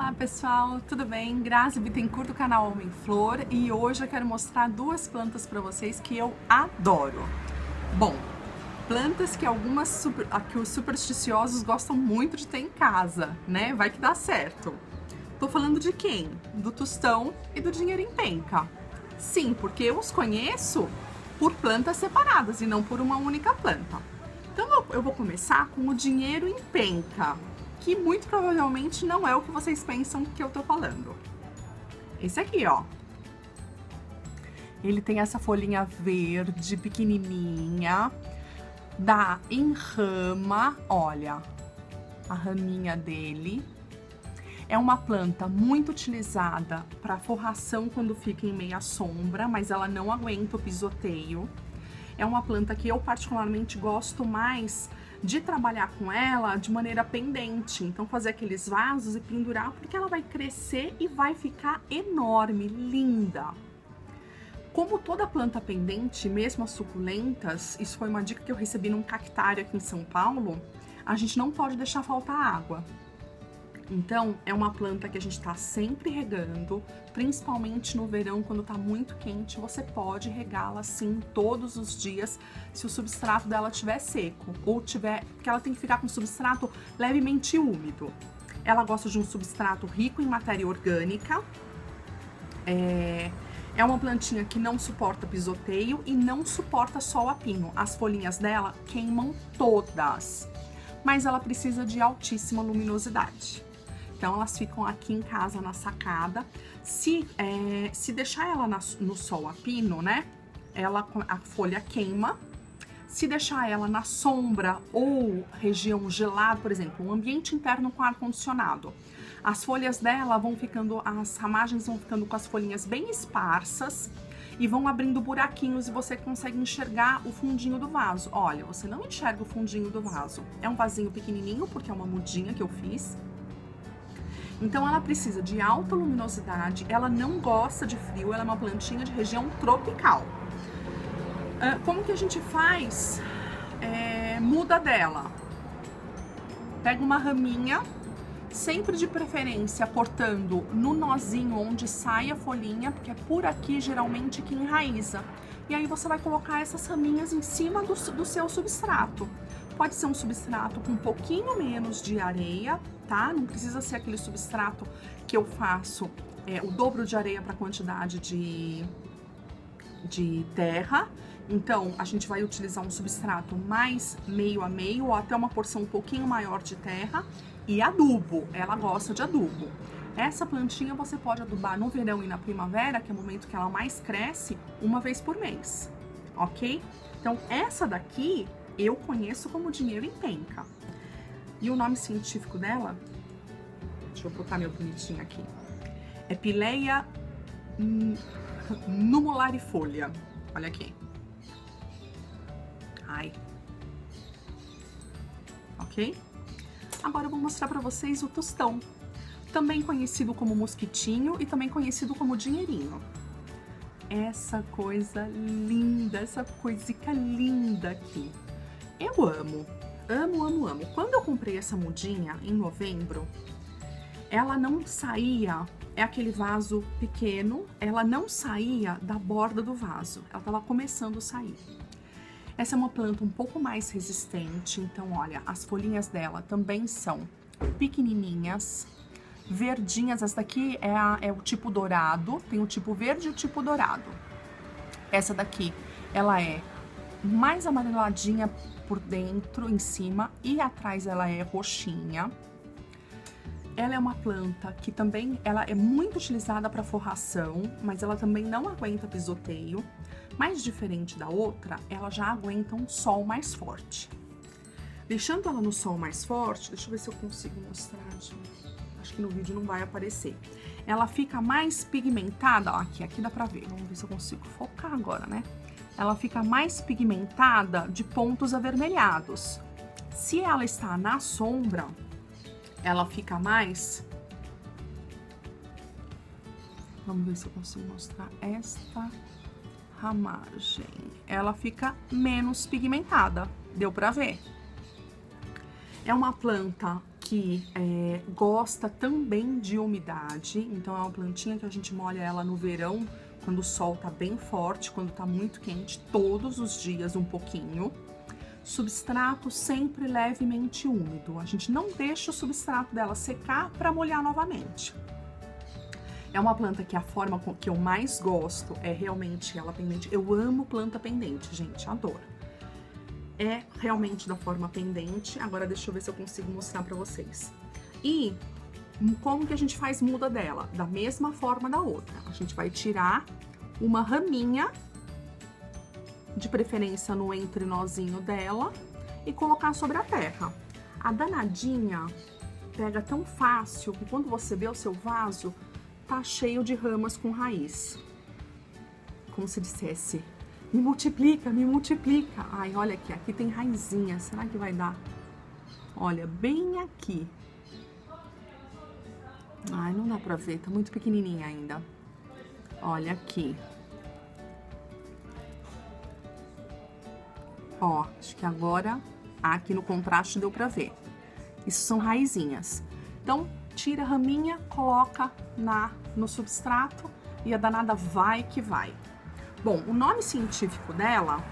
Olá pessoal, tudo bem? Grazi Bittencourt do canal Homem Flor e hoje eu quero mostrar duas plantas para vocês que eu adoro. Bom, plantas que algumas super, que os supersticiosos gostam muito de ter em casa, né? Vai que dá certo. Tô falando de quem? Do tostão e do dinheiro em penca. Sim, porque eu os conheço por plantas separadas e não por uma única planta. Então eu vou começar com o dinheiro em penca que muito provavelmente não é o que vocês pensam que eu tô falando. Esse aqui, ó. Ele tem essa folhinha verde, pequenininha, dá em rama, olha, a raminha dele. É uma planta muito utilizada para forração quando fica em meia sombra, mas ela não aguenta o pisoteio. É uma planta que eu particularmente gosto mais de trabalhar com ela de maneira pendente. Então, fazer aqueles vasos e pendurar, porque ela vai crescer e vai ficar enorme, linda. Como toda planta pendente, mesmo as suculentas, isso foi uma dica que eu recebi num cactário aqui em São Paulo, a gente não pode deixar faltar água. Então, é uma planta que a gente está sempre regando, principalmente no verão, quando está muito quente, você pode regá-la assim todos os dias, se o substrato dela estiver seco, ou tiver, porque ela tem que ficar com substrato levemente úmido. Ela gosta de um substrato rico em matéria orgânica, é, é uma plantinha que não suporta pisoteio e não suporta sol a pino. As folhinhas dela queimam todas, mas ela precisa de altíssima luminosidade. Então elas ficam aqui em casa na sacada. Se, é, se deixar ela na, no sol a pino, né? Ela, a folha queima. Se deixar ela na sombra ou região gelada, por exemplo, um ambiente interno com ar condicionado, as folhas dela vão ficando, as ramagens vão ficando com as folhinhas bem esparsas e vão abrindo buraquinhos e você consegue enxergar o fundinho do vaso. Olha, você não enxerga o fundinho do vaso. É um vasinho pequenininho porque é uma mudinha que eu fiz. Então ela precisa de alta luminosidade, ela não gosta de frio, ela é uma plantinha de região tropical. Uh, como que a gente faz? É, muda dela. Pega uma raminha, sempre de preferência cortando no nozinho onde sai a folhinha, porque é por aqui geralmente que enraiza. E aí você vai colocar essas raminhas em cima do, do seu substrato. Pode ser um substrato com um pouquinho menos de areia, tá? Não precisa ser aquele substrato que eu faço é, o dobro de areia para a quantidade de, de terra. Então, a gente vai utilizar um substrato mais meio a meio ou até uma porção um pouquinho maior de terra e adubo. Ela gosta de adubo. Essa plantinha você pode adubar no verão e na primavera, que é o momento que ela mais cresce, uma vez por mês, ok? Então, essa daqui eu conheço como dinheiro em penca. E o nome científico dela, deixa eu botar meu bonitinho aqui, é Pileia numularifolia. Olha aqui. Ai. Ok? Agora eu vou mostrar para vocês o tostão, também conhecido como mosquitinho e também conhecido como dinheirinho. Essa coisa linda, essa coisica linda aqui. Eu amo. Amo, amo, amo. Quando eu comprei essa mudinha em novembro, ela não saía, é aquele vaso pequeno, ela não saía da borda do vaso, ela estava começando a sair. Essa é uma planta um pouco mais resistente, então olha, as folhinhas dela também são pequenininhas, verdinhas. Essa daqui é, a, é o tipo dourado, tem o tipo verde e o tipo dourado. Essa daqui, ela é mais amareladinha por dentro, em cima, e atrás ela é roxinha. Ela é uma planta que também ela é muito utilizada para forração, mas ela também não aguenta pisoteio. Mais diferente da outra, ela já aguenta um sol mais forte. Deixando ela no sol mais forte, deixa eu ver se eu consigo mostrar, gente. Acho que no vídeo não vai aparecer. Ela fica mais pigmentada, ó, aqui, aqui dá pra ver. Vamos ver se eu consigo focar agora, né? Ela fica mais pigmentada de pontos avermelhados. Se ela está na sombra, ela fica mais... Vamos ver se eu consigo mostrar esta ramagem. Ela fica menos pigmentada, deu pra ver? É uma planta que é, gosta também de umidade, então é uma plantinha que a gente molha ela no verão, quando o sol tá bem forte, quando tá muito quente, todos os dias um pouquinho. Substrato sempre levemente úmido. A gente não deixa o substrato dela secar para molhar novamente. É uma planta que a forma que eu mais gosto é realmente ela pendente. Eu amo planta pendente, gente, adoro. É realmente da forma pendente. Agora deixa eu ver se eu consigo mostrar para vocês. E como que a gente faz muda dela? Da mesma forma da outra. A gente vai tirar uma raminha, de preferência no entrenozinho dela, e colocar sobre a terra. A danadinha pega tão fácil que quando você vê o seu vaso, tá cheio de ramas com raiz. Como se dissesse, me multiplica, me multiplica. Ai, olha aqui, aqui tem raizinha, será que vai dar? Olha, bem aqui. Ai, não dá pra ver, tá muito pequenininha ainda. Olha aqui. Ó, acho que agora aqui no contraste deu pra ver. Isso são raizinhas. Então, tira a raminha, coloca na, no substrato e a danada vai que vai. Bom, o nome científico dela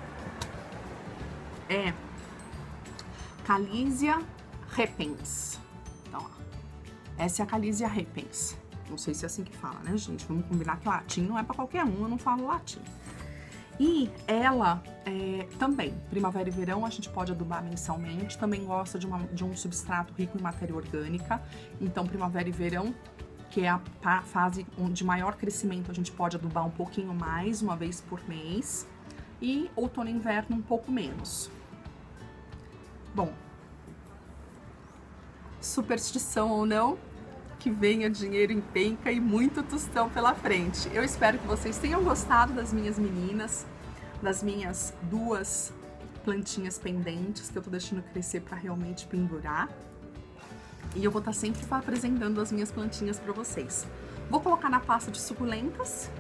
é Calísia repens. Então, ó, essa é a Calísia repens. Não sei se é assim que fala, né, gente? Vamos combinar que latim não é para qualquer um, eu não falo latim. E ela é, também, primavera e verão, a gente pode adubar mensalmente. Também gosta de, uma, de um substrato rico em matéria orgânica. Então, primavera e verão, que é a fase de maior crescimento, a gente pode adubar um pouquinho mais, uma vez por mês. E outono e inverno, um pouco menos. Bom, superstição ou não, que venha dinheiro em penca e muito tostão pela frente. Eu espero que vocês tenham gostado das minhas meninas, das minhas duas plantinhas pendentes que eu tô deixando crescer para realmente pendurar. E eu vou estar tá sempre apresentando as minhas plantinhas para vocês. Vou colocar na pasta de suculentas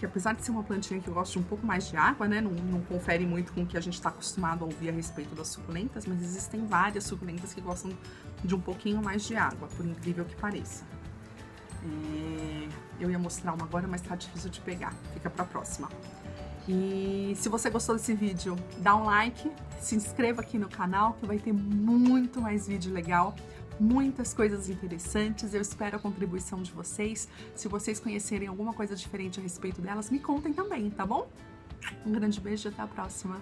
que apesar de ser uma plantinha que gosta de um pouco mais de água, né, não, não confere muito com o que a gente está acostumado a ouvir a respeito das suculentas, mas existem várias suculentas que gostam de um pouquinho mais de água, por incrível que pareça. É, eu ia mostrar uma agora, mas tá difícil de pegar, fica pra próxima. E se você gostou desse vídeo, dá um like, se inscreva aqui no canal que vai ter muito mais vídeo legal muitas coisas interessantes. Eu espero a contribuição de vocês. Se vocês conhecerem alguma coisa diferente a respeito delas, me contem também, tá bom? Um grande beijo e até a próxima.